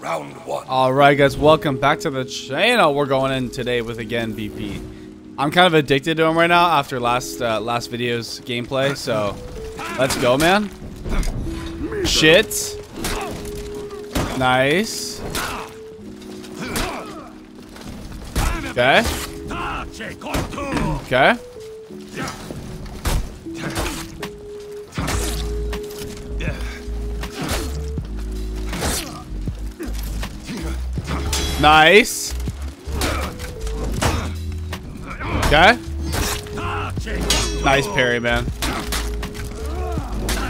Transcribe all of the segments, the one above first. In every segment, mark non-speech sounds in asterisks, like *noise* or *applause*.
Round one. All right, guys, welcome back to the channel. We're going in today with again BP. I'm kind of addicted to him right now after last uh, last video's gameplay. So let's go, man. Shit. Nice. Okay. Okay. Nice. Okay. Nice parry, man.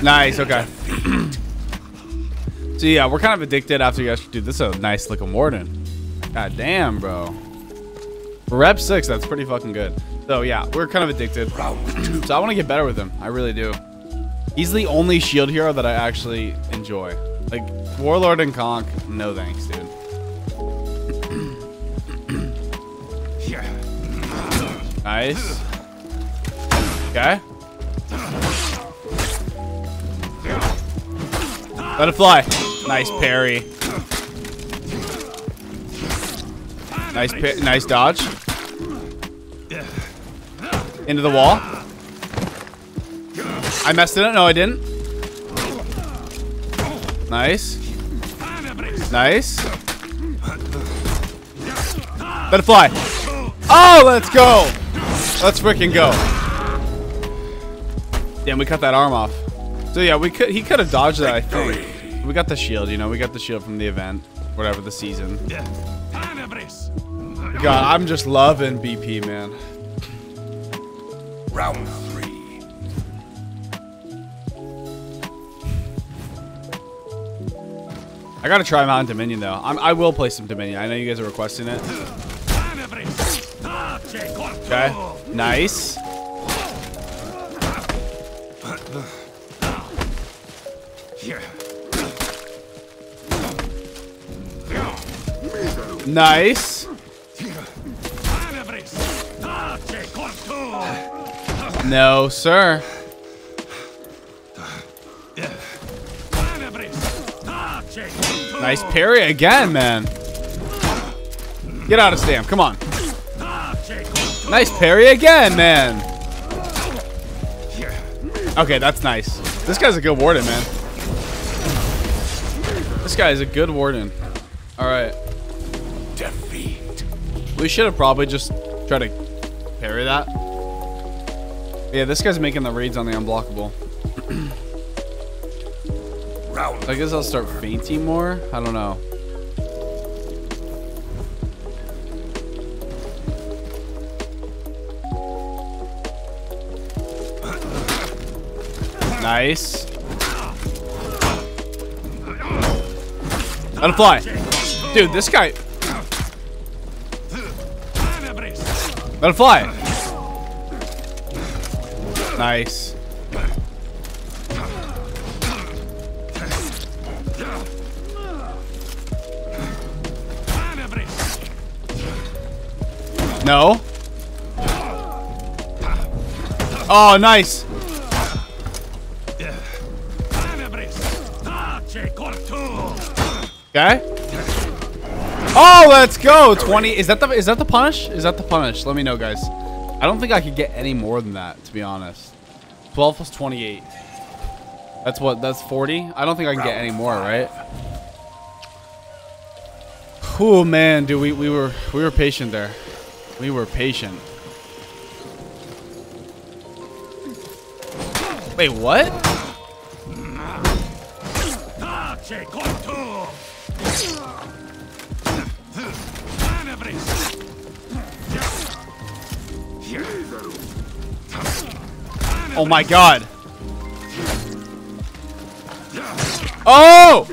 Nice, okay. *clears throat* so yeah, we're kind of addicted after you guys. Dude, this is a nice looking warden. God damn, bro. Rep 6, that's pretty fucking good. So yeah, we're kind of addicted. *clears throat* So I want to get better with him. I really do. He's the only shield hero that I actually enjoy. Like, Warlord and Conk, no thanks, dude. Nice. Okay. Let it fly. Nice parry. Nice, nice dodge. Into the wall. I messed it up. No, I didn't. Nice. Nice. Let it fly. Oh, let's go. Let's freaking go. Damn, we cut that arm off. So yeah, we could he could have dodged that, I think. We got the shield, you know, we got the shield from the event. Whatever the season. God, I'm just loving BP, man. Round three. I gotta try him out in Dominion though. I'm, I will play some Dominion. I know you guys are requesting it. Okay. Nice. Nice. No, sir. Nice parry again, man. Get out of stam. Come on. Nice parry again, man. Okay, that's nice. This guy's a good warden, man. This guy is a good warden. All right. Defeat. We should have probably just tried to parry that. Yeah, this guy's making the raids on the unblockable. *clears throat* Round. I guess I'll start feinting more. I don't know. Nice. Let him fly. Dude, this guy. Let him fly. Nice. No. Oh, nice. Okay. Oh, let's go. 20. Is that the is that the punish? Is that the punish? Let me know, guys. I don't think I could get any more than that, to be honest. 12 plus 28. That's what? That's 40? I don't think I can get any more, right? Oh man, dude, we, we were we were patient there. We were patient. Wait, what? Ah, Oh my god. Oh!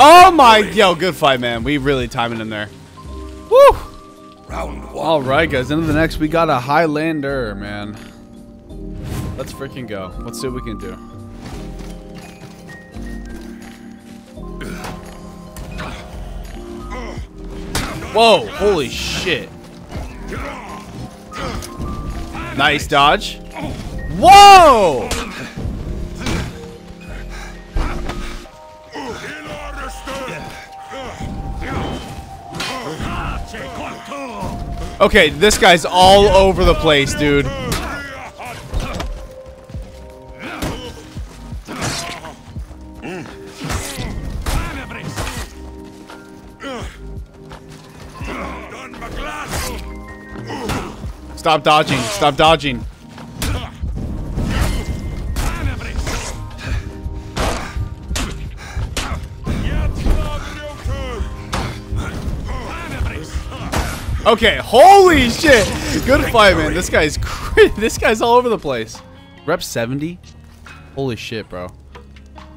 Oh my, yo, good fight, man. We really timing him there. Woo! Round one. All right, guys. Into the next, we got a Highlander, man. Let's freaking go. Let's see what we can do. Whoa! Holy shit! Nice dodge. Whoa! Okay, this guy's all over the place, dude. Stop dodging. Stop dodging. Okay, holy shit. Good fight, man. This guy's *laughs* this guy's all over the place. Rep 70? Holy shit, bro.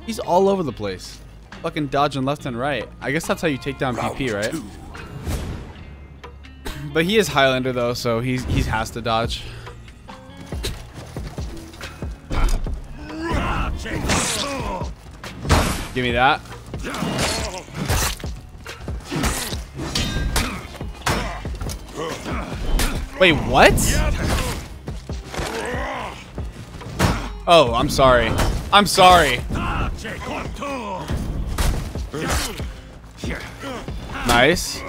He's all over the place. Fucking dodging left and right. I guess that's how you take down PP, right? But he is Highlander though, so he's he has to dodge. Give me that. Wait, what? Oh, I'm sorry. I'm sorry. Nice.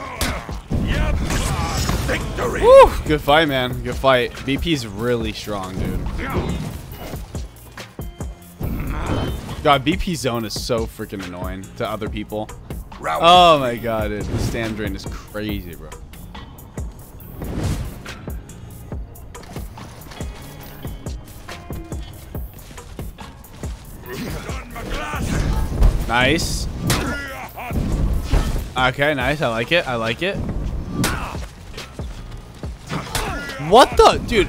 Victory. Woo! Good fight, man. Good fight. BP's really strong, dude. God, BP zone is so freaking annoying to other people. Round Oh my god, dude. The stam drain is crazy, bro. Nice. Okay, nice. I like it. I like it. What the? Dude.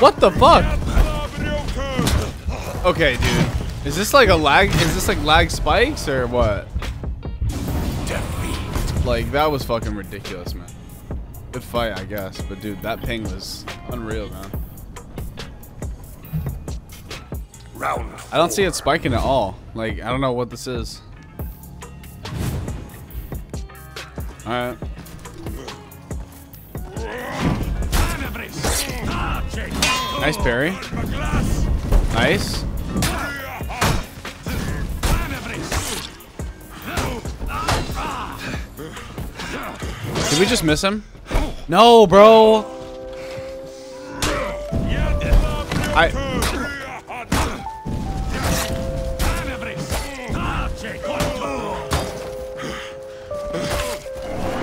What the fuck? Okay, dude. Is this like a lag? Is this like lag spikes or what? Like, that was fucking ridiculous, man. Good fight, I guess. But, dude, that ping was unreal, man. Round I don't see it spiking at all. Like, I don't know what this is. Alright. Nice parry. Nice. Did we just miss him? No, bro. I.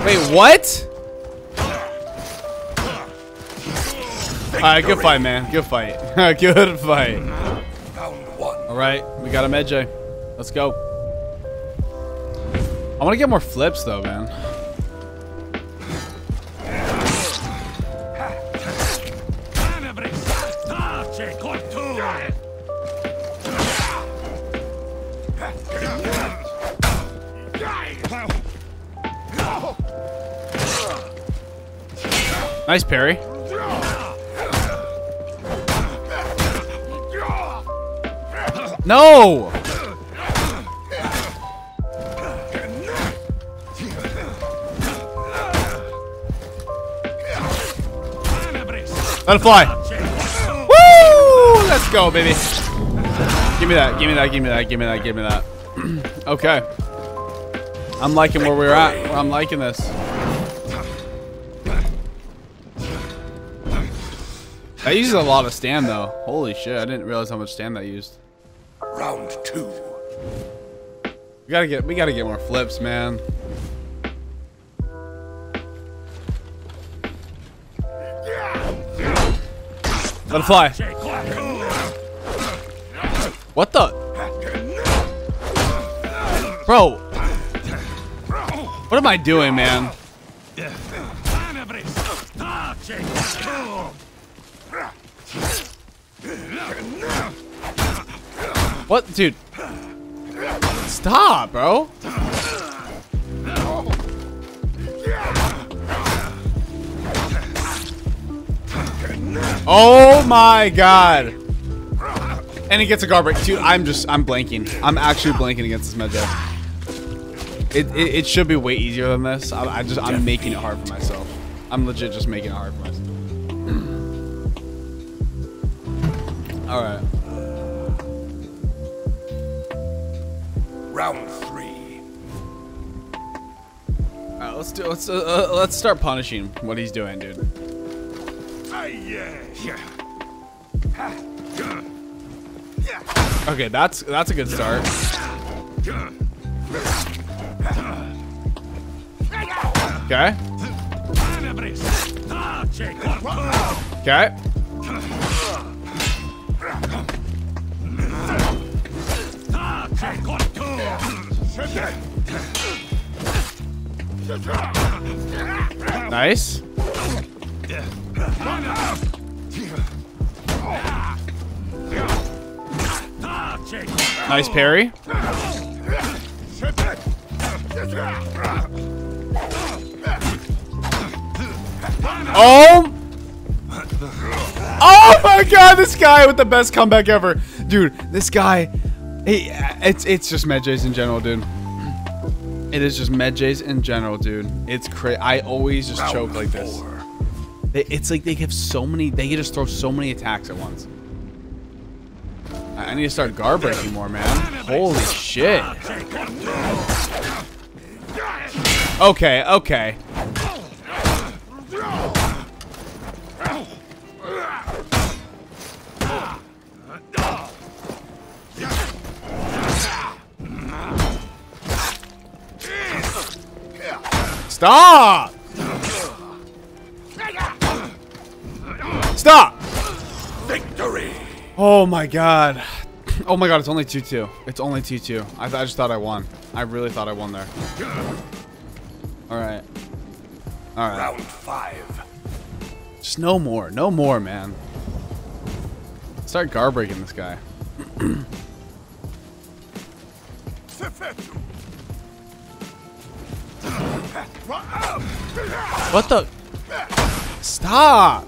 Wait, what? Alright, good fight, man. Good fight. *laughs* good fight. Alright, we got a Medjay. Let's go. I want to get more flips, though, man. Nice parry. No! Let it fly. Woo! Let's go, baby. Give me that. Give me that. Give me that. Give me that. Give me that. *clears throat* okay. I'm liking where we're at. I'm liking this. That uses a lot of stam though. Holy shit! I didn't realize how much stam that used. Round two. We gotta get. We gotta get more flips, man. Let it fly. What the? Bro. What am I doing, man? What, dude? Stop, bro. Oh my god. And he gets a guard break. Dude, I'm just, I'm blanking. I'm actually blanking against this Medjay. It, it, it should be way easier than this. I, I just, I'm making it hard for myself. I'm legit just making it hard for myself. Alright. Round three. let's do. Let's uh, uh, let's start punishing what he's doing, dude. Okay, that's that's a good start. Okay. Okay. Nice. Nice parry. Oh! Oh my god, this guy with the best comeback ever. Dude, this guy, he, it's it's just medjays in general, dude. It is just medjays in general, dude. It's crazy. I always just choke like this. It- It's like they have so many, they can just throw so many attacks at once. I I need to start guard breaking more, man. Holy shit. Okay, okay. Stop! Stop! Victory! Oh my god. Oh my god, it's only 2-2. It's only 2-2. I, th I just thought I won. I really thought I won there. Alright. Alright. Round five. Just no more. No more, man. Start guard breaking this guy. *clears throat* What the? Stop!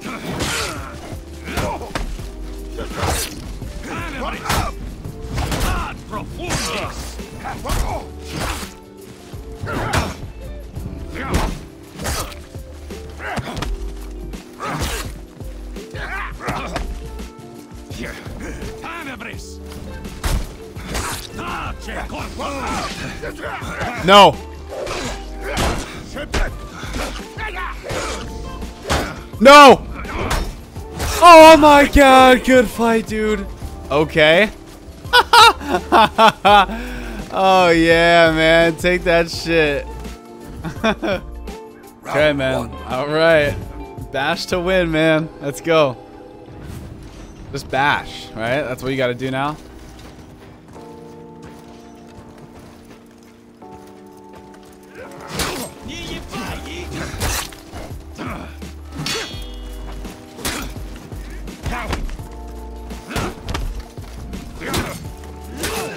No! No! Oh my god, good fight, dude. Okay. *laughs* oh yeah, man. Take that shit. *laughs* okay, man. Alright. Bash to win, man. Let's go. Just bash, right? That's what you gotta do now.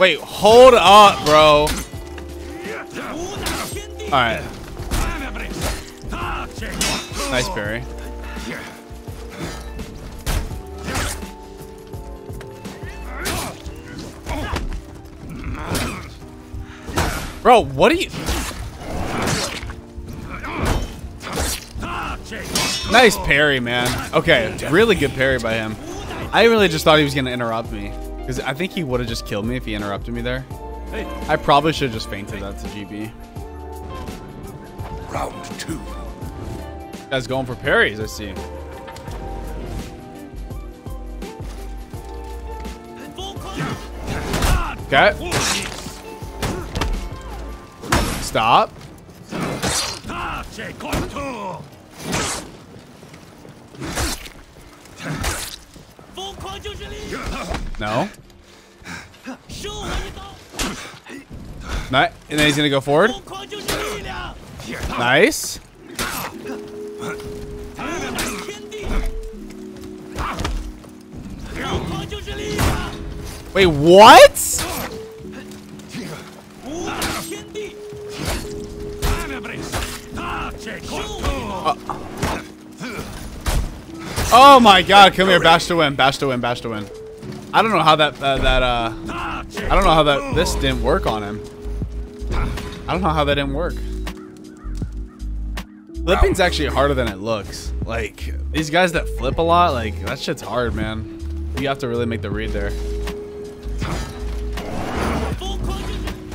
Wait, hold up, bro. Alright. Nice parry. Bro, what are you... Nice parry, man. Okay, really good parry by him. I really just thought he was going to interrupt me. Because I think he would have just killed me if he interrupted me there. I probably should have just feinted that to GB. Round two. Guys going for parries, I see. Okay. Stop. No. Nice. And then he's gonna go forward. Nice. Wait, what? Uh, oh my god, come here, bash to win, bash to win, bash to win. I don't know how that, uh, that, uh, I don't know how that, this didn't work on him. I don't know how that didn't work. Flipping's actually harder than it looks. Like, these guys that flip a lot, like, that shit's hard, man. You have to really make the read there.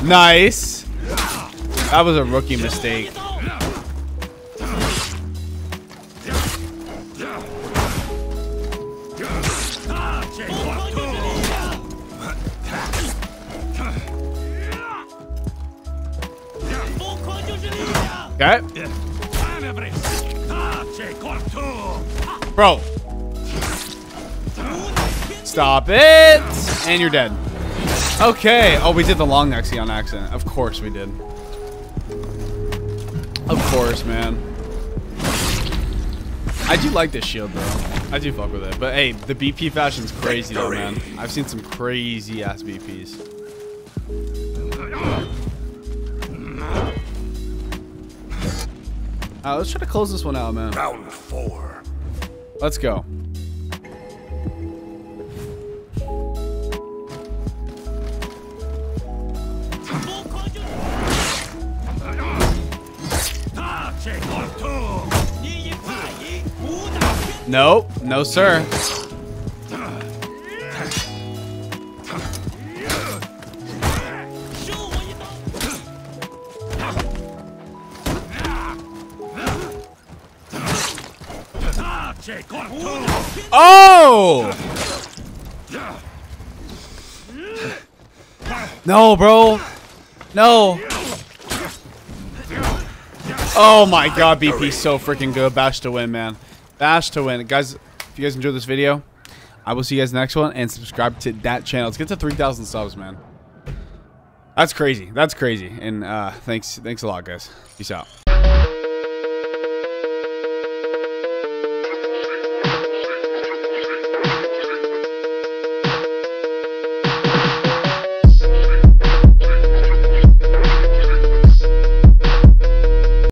Nice. That was a rookie mistake. Okay. Bro. Stop it. And you're dead. Okay. Oh, we did the long Nexi on accident. Of course we did. Of course, man. I do like this shield, though. I do fuck with it. But hey, the BP fashion's crazy, though, man. I've seen some crazy ass BPs. Let's try to close this one out, man. Round four. Let's go. Nope. No, sir. No, bro. No. Oh my god, BP's so freaking good. Bash to win, man. Bash to win. Guys, if you guys enjoyed this video, I will see you guys next one and subscribe to that channel. Let's get to 3,000 subs, man. That's crazy. That's crazy. And uh, thanks, thanks a lot, guys. Peace out.